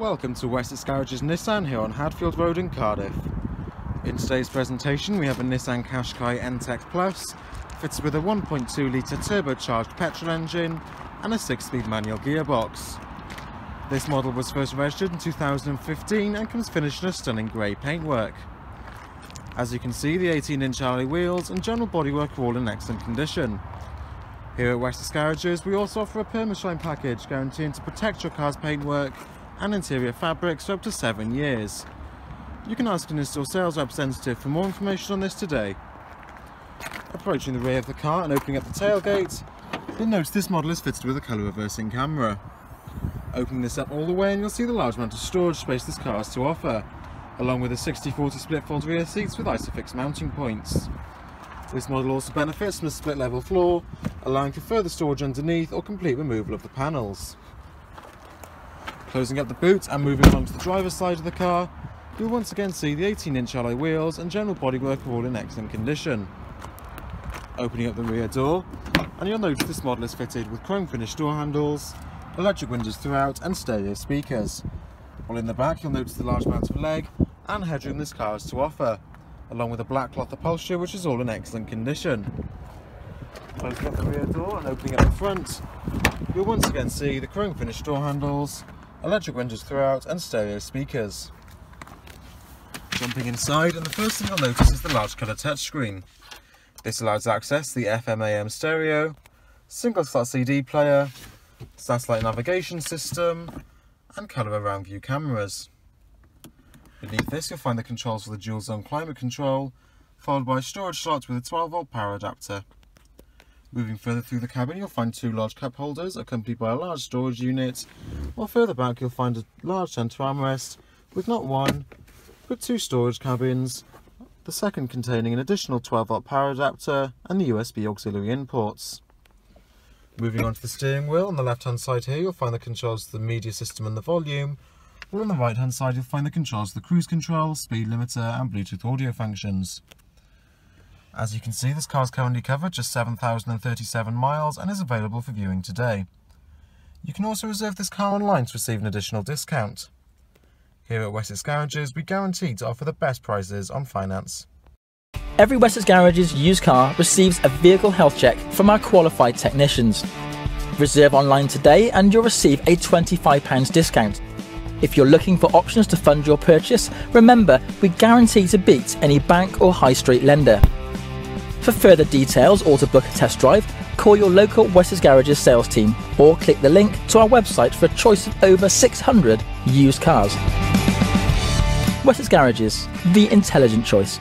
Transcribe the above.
Welcome to Wessex Garages Nissan here on Hadfield Road in Cardiff. In today's presentation we have a Nissan Qashqai N-Tec Plus fitted with a 1.2 litre turbocharged petrol engine and a 6-speed manual gearbox. This model was first registered in 2015 and comes finished in a stunning grey paintwork. As you can see the 18 inch alloy wheels and general bodywork are all in excellent condition. Here at Wessex Garages we also offer a Permashine package guaranteeing to protect your car's paintwork and interior fabrics for up to 7 years. You can ask an in-store sales representative for more information on this today. Approaching the rear of the car and opening up the tailgate, you'll notice this model is fitted with a colour reversing camera. Opening this up all the way and you'll see the large amount of storage space this car has to offer, along with a 60-40 split fold rear seats with ISOFIX mounting points. This model also benefits from a split level floor, allowing for further storage underneath or complete removal of the panels. Closing up the boot and moving along to the driver's side of the car, you'll once again see the 18 inch alloy wheels and general bodywork are all in excellent condition. Opening up the rear door, and you'll notice this model is fitted with chrome finished door handles, electric windows throughout and stereo speakers. While in the back you'll notice the large amount of leg and headroom this car has to offer, along with a black cloth upholstery which is all in excellent condition. Closing up the rear door and opening up the front, you'll once again see the chrome finished door handles, electric windows throughout and stereo speakers. Jumping inside and the first thing you'll notice is the large colour touchscreen. This allows access to the FM AM stereo, single slot CD player, satellite navigation system and colour around view cameras. Beneath this you'll find the controls for the dual zone climate control, followed by storage slot with a 12 volt power adapter. Moving further through the cabin, you'll find two large cup holders accompanied by a large storage unit, while further back you'll find a large centre armrest with not one, but two storage cabins, the second containing an additional 12 volt power adapter and the USB auxiliary inputs. Moving on to the steering wheel, on the left hand side here you'll find the controls to the media system and the volume, while on the right hand side you'll find the controls to the cruise control, speed limiter and Bluetooth audio functions. As you can see, this car is currently covered just 7,037 miles and is available for viewing today. You can also reserve this car online to receive an additional discount. Here at Wessex Garages, we guarantee to offer the best prices on finance. Every Wessex Garages used car receives a vehicle health check from our qualified technicians. Reserve online today and you'll receive a £25 discount. If you're looking for options to fund your purchase, remember we guarantee to beat any bank or high street lender. For further details or to book a test drive, call your local Wessex Garages sales team or click the link to our website for a choice of over 600 used cars. Wessex Garages, the intelligent choice.